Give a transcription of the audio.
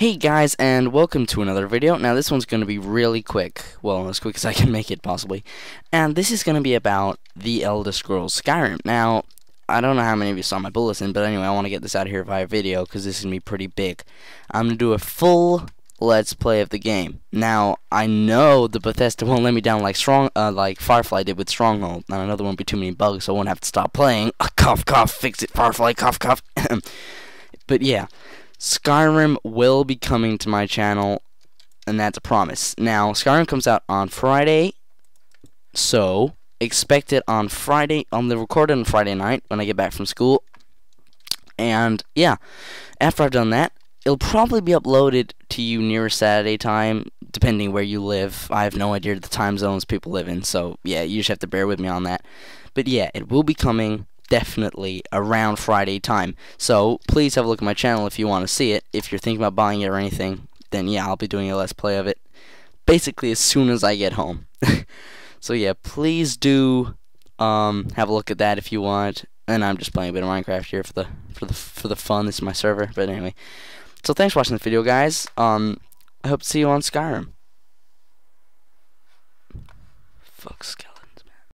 Hey guys, and welcome to another video. Now this one's going to be really quick, well, as quick as I can make it, possibly. And this is going to be about The Elder Scrolls Skyrim. Now, I don't know how many of you saw my bulletin, but anyway, I want to get this out of here via video, because this is going to be pretty big. I'm going to do a full Let's Play of the game. Now, I know the Bethesda won't let me down like strong, uh, like Firefly did with Stronghold, and I know there won't be too many bugs, so I won't have to stop playing. Uh, cough, cough, fix it, Firefly, cough, cough. but yeah. Skyrim will be coming to my channel, and that's a promise. Now, Skyrim comes out on Friday, so expect it on Friday. On the recorded on Friday night when I get back from school. And yeah, after I've done that, it'll probably be uploaded to you near Saturday time, depending where you live. I have no idea the time zones people live in, so yeah, you just have to bear with me on that. But yeah, it will be coming definitely around Friday time. So please have a look at my channel if you want to see it. If you're thinking about buying it or anything, then yeah, I'll be doing a let's play of it basically as soon as I get home. so yeah, please do um, have a look at that if you want. And I'm just playing a bit of Minecraft here for the for the for the fun. This is my server, but anyway. So thanks for watching the video, guys. Um, I hope to see you on Skyrim. Fuck Skyrim.